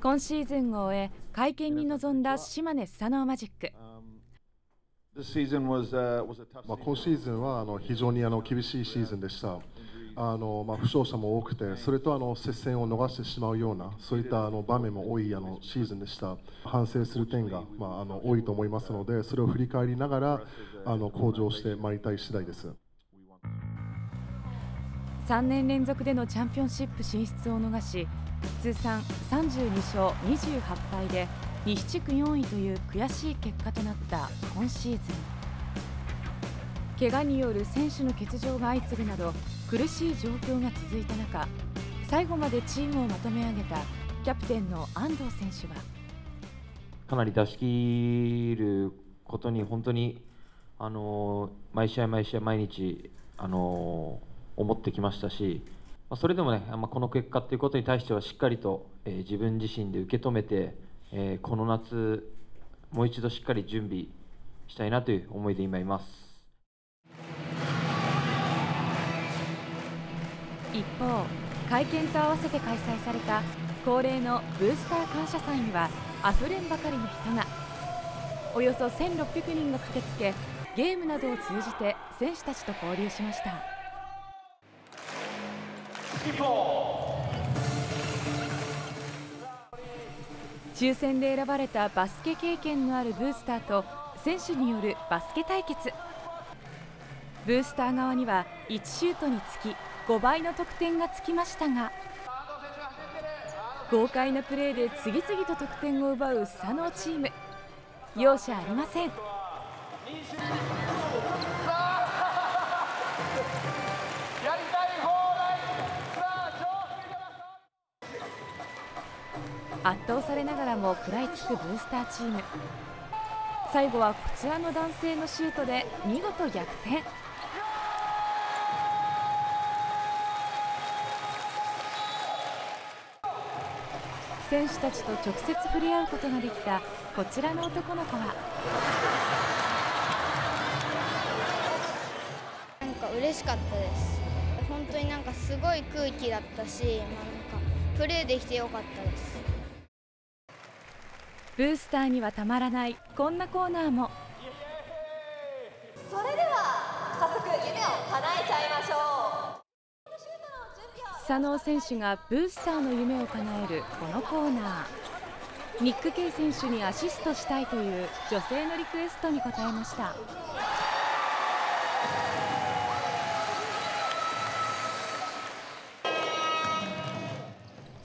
今シーズンを終え会見に臨んだ島根スサノーマジックまあ、今シーズンはあの非常にあの厳しいシーズンでした。あのまあ、負傷者も多くて、それとあの接戦を逃してしまうような、そういったあの場面も多いあのシーズンでした。反省する点が、まあ、あの多いと思いますので、それを振り返りながらあの向上してまいりたい次第です。3年連続でのチャンピオンシップ進出を逃し通算32勝28敗で西地区4位という悔しい結果となった今シーズン。怪我による選手の欠場が相次ぐなど苦しい状況が続いた中最後までチームをまとめ上げたキャプテンの安藤選手はかなり出し切ることに本当にあの毎試合毎試合毎日あの思ってきましたし、まあ、それでもね、まあ、この結果ということに対してはしっかりと、えー自分自身で受け止めて、えーこの夏もう一度しっかり準備したいなという思いで今います。一方会見と合わせて開催された恒例のブースター感謝祭にはあふれんばかりの人がおよそ1600人が駆けつけゲームなどを通じて選手たちと交流しました抽選で選ばれたバスケ経験のあるブースターと選手によるバスケ対決。ブースター側には1シュートにつき5倍の得点がつきましたが豪快なプレーで次々と得点を奪うスサノーチーム。容赦ありません。圧倒されながらも食らいつくブースターチーム。最後はこちらの男性のシュートで見事逆転。選手たちと直接触れ合うことができたこちらの男の子は。なんか嬉しかったです。本当になんかすごい空気だったし、まあ、なんかプレーできてよかったです。ブースターにはたまらないこんなコーナーも。それでは早速夢を叶えちゃいましょう。佐野選手がブースターの夢を叶えるこのコーナー。ニック・ケイ選手にアシストしたいという女性のリクエストに応えました。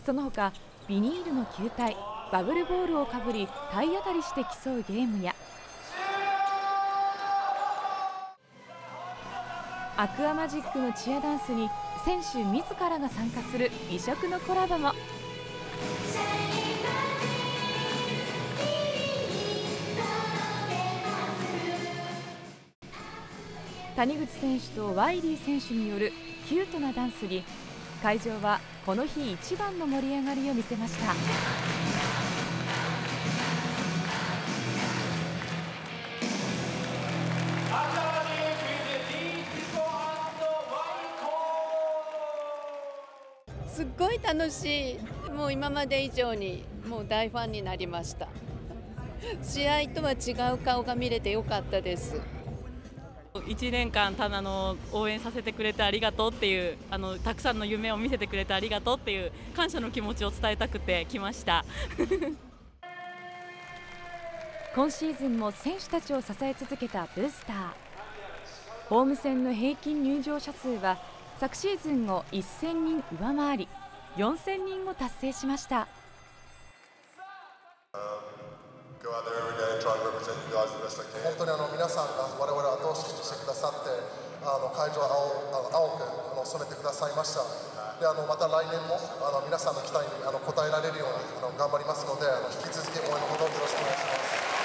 その他ビニールの球体。バブルボールをかぶり体当たりして競うゲームや。アクアマジックのチアダンスに選手自らが参加する異色のコラボも。谷口選手とワイリー選手によるキュートなダンスに会場はこの日一番の盛り上がりを見せました。すっごい楽しい。もう今まで以上にもう大ファンになりました。試合とは違う顔が見れてよかったです。1年間ただの応援させてくれてありがとうっていうあのたくさんの夢を見せてくれてありがとうっていう感謝の気持ちを伝えたくて来ました。今シーズンも選手たちを支え続けたブースター。ホーム戦の平均入場者数は昨シーズンを1000人上回り4000人を達成しました本当にあの皆さんが我々を後押ししてくださって、あの会場を青青くあの染めてくださいました。であのまた来年もあの皆さんの期待にあの応えられるようにあの頑張りますので、あの引き続き応援のほどよろしくお願いします。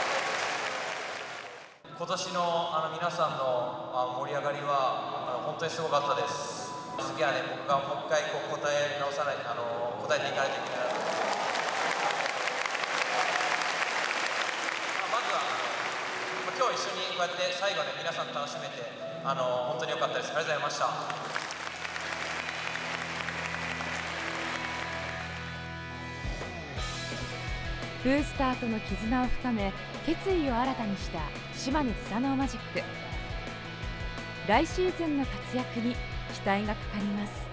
今年のあの皆さんのあ盛り上がりはあの本当にすごかったです。次はね僕がもう一回こう答え直さないあの答えていかないといけない。なと思いますまずはあの今日一緒にこうやって最後ね皆さん楽しめてあの本当に良かったです。ありがとうございました。ブースターとの絆を深め決意を新たにした島根スサノーマジック。来シーズンの活躍に期待がかかります。